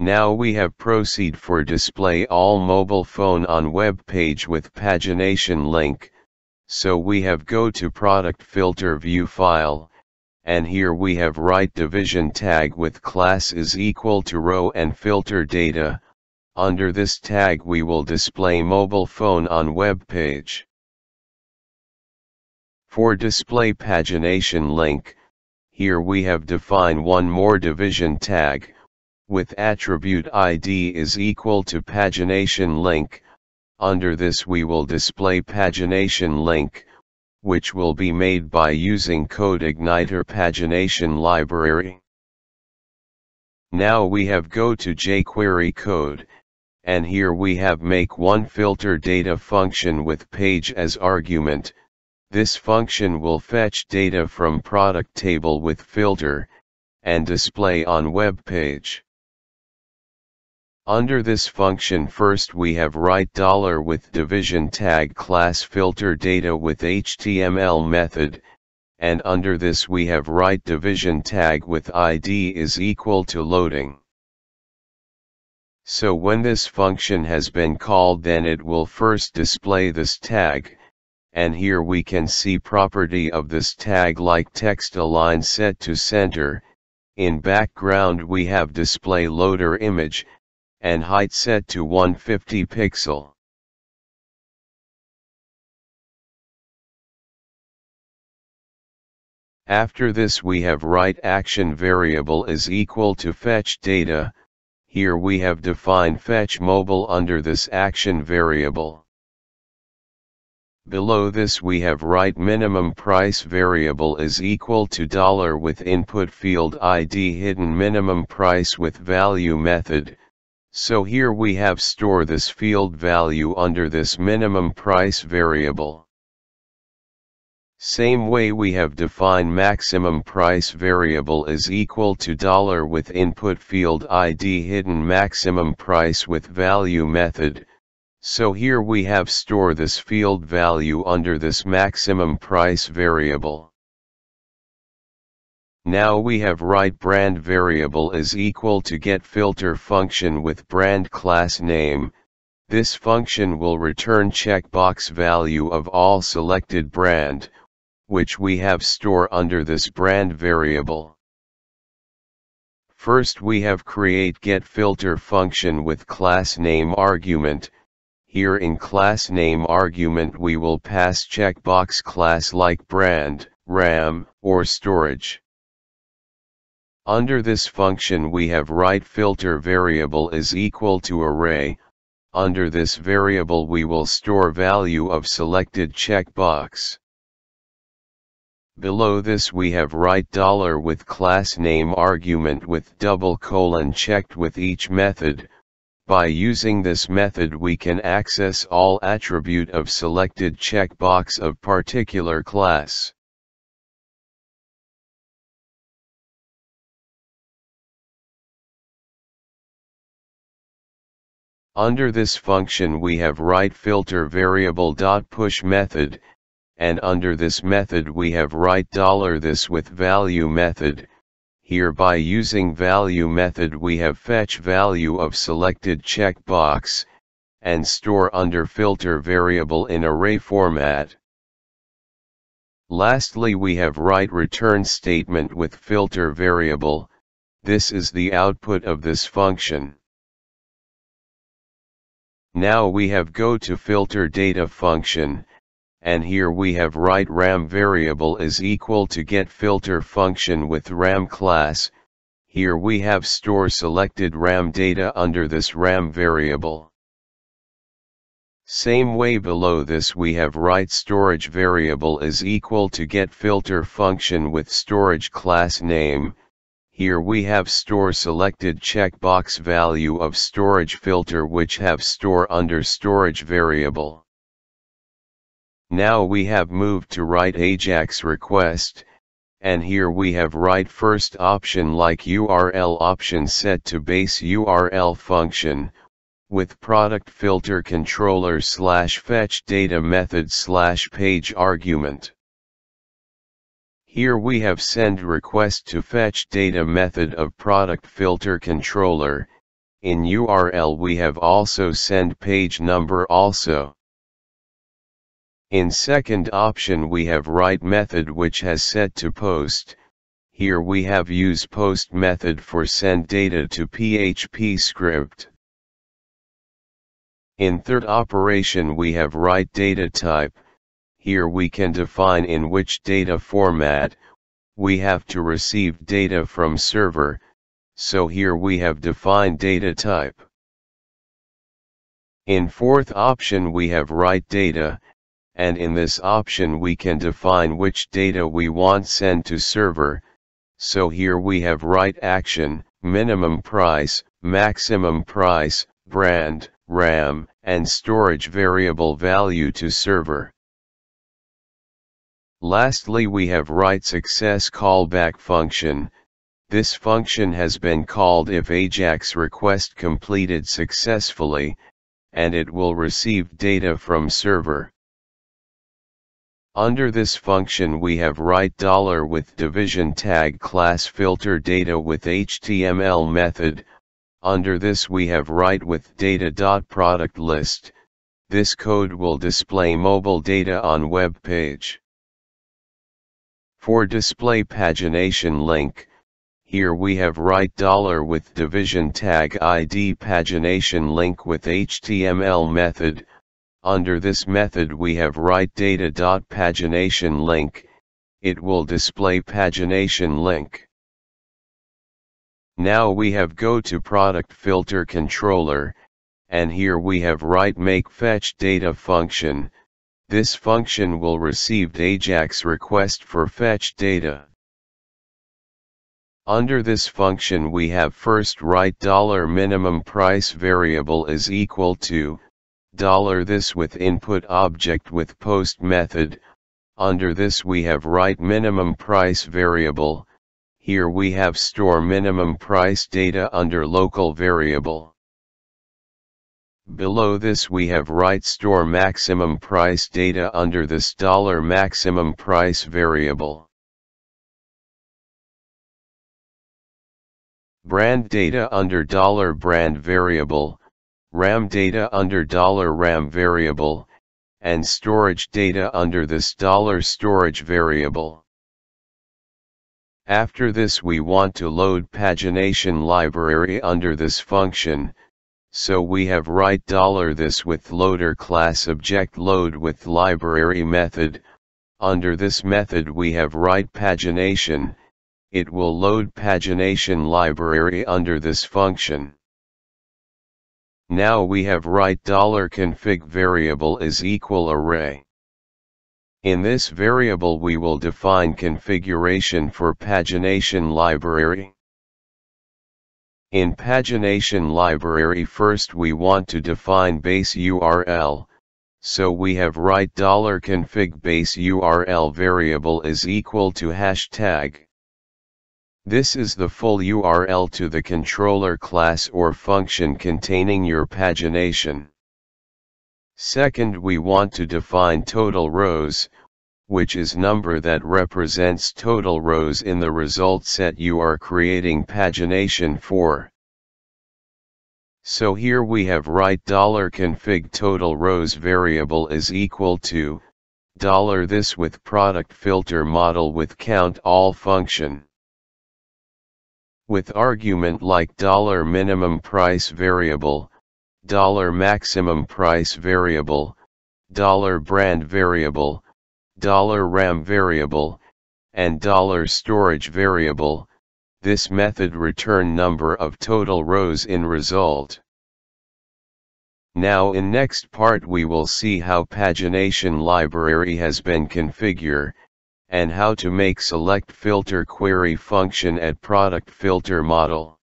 Now we have proceed for display all mobile phone on web page with pagination link, so we have go to product filter view file, and here we have write division tag with class is equal to row and filter data, under this tag we will display mobile phone on web page. For display pagination link, here we have define one more division tag, with attribute ID is equal to pagination link, under this we will display pagination link, which will be made by using CodeIgniter pagination library. Now we have go to jQuery code, and here we have make one filter data function with page as argument, this function will fetch data from product table with filter, and display on web page. Under this function first we have write dollar with division tag class filter data with HTML method, and under this we have write division tag with id is equal to loading. So when this function has been called then it will first display this tag, and here we can see property of this tag like text align set to center, in background we have display loader image, and height set to 150 pixel. After this we have write action variable is equal to fetch data, here we have defined fetch mobile under this action variable. Below this we have write minimum price variable is equal to dollar with input field ID hidden minimum price with value method, so here we have store this field value under this minimum price variable. Same way we have define maximum price variable is equal to dollar with input field ID hidden maximum price with value method, so here we have store this field value under this maximum price variable. Now we have write brand variable is equal to get filter function with brand class name, this function will return checkbox value of all selected brand, which we have store under this brand variable. First we have create get filter function with class name argument, here in class name argument we will pass checkbox class like brand, RAM, or storage. Under this function we have write filter variable is equal to array, under this variable we will store value of selected checkbox. Below this we have write dollar with class name argument with double colon checked with each method, by using this method we can access all attribute of selected checkbox of particular class. Under this function we have write filter variable dot push method, and under this method we have write dollar this with value method. Here by using value method we have fetch value of selected checkbox, and store under filter variable in array format. Lastly we have write return statement with filter variable, this is the output of this function. Now we have go to filter data function, and here we have write RAM variable is equal to get filter function with RAM class, here we have store selected RAM data under this RAM variable. Same way below this we have write storage variable is equal to get filter function with storage class name, here we have store selected checkbox value of storage filter which have store under storage variable. Now we have moved to write Ajax request, and here we have write first option like URL option set to base URL function, with product filter controller slash fetch data method slash page argument. Here we have send request to fetch data method of product filter controller, in URL we have also send page number also. In second option we have write method which has set to post, here we have use post method for send data to PHP script. In third operation we have write data type, here we can define in which data format, we have to receive data from server, so here we have defined data type. In fourth option we have write data, and in this option we can define which data we want send to server, so here we have write action, minimum price, maximum price, brand, RAM, and storage variable value to server. Lastly we have write success callback function, this function has been called if AJAX request completed successfully, and it will receive data from server. Under this function we have write dollar with division tag class filter data with HTML method, under this we have write with data.product list, this code will display mobile data on web page. For display pagination link, here we have write dollar with division tag ID pagination link with HTML method. Under this method we have write data.pagination link, it will display pagination link. Now we have go to product filter controller, and here we have write make fetch data function, this function will receive AJAX request for fetch data. Under this function we have first write dollar minimum price variable is equal to dollar this with input object with post method. Under this we have write minimum price variable. Here we have store minimum price data under local variable. Below this we have write store maximum price data under this dollar maximum price variable. Brand data under dollar $brand variable, RAM data under dollar $RAM variable, and storage data under this dollar $storage variable. After this we want to load pagination library under this function, so we have write dollar $this with loader class object load with library method, under this method we have write pagination, it will load pagination library under this function. Now we have write dollar $config variable is equal array. In this variable we will define configuration for pagination library. In pagination library first we want to define base URL, so we have write $config base URL variable is equal to hashtag. This is the full URL to the controller class or function containing your pagination. Second we want to define total rows, which is number that represents total rows in the result set you are creating pagination for. So here we have write dollar $config total rows variable is equal to dollar $this with product filter model with count all function with argument like dollar minimum price variable, dollar maximum price variable, dollar brand variable, RAM variable, and storage variable, this method return number of total rows in result. Now in next part we will see how pagination library has been configured, and how to make select filter query function at product filter model.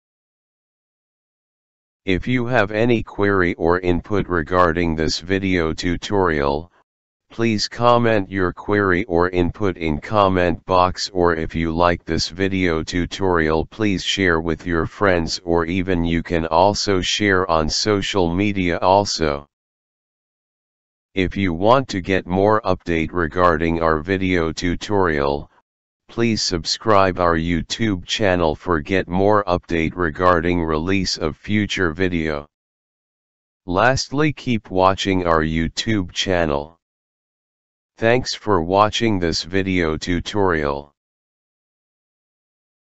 If you have any query or input regarding this video tutorial, please comment your query or input in comment box or if you like this video tutorial please share with your friends or even you can also share on social media also. If you want to get more update regarding our video tutorial, Please subscribe our YouTube channel for get more update regarding release of future video. Lastly keep watching our YouTube channel. Thanks for watching this video tutorial.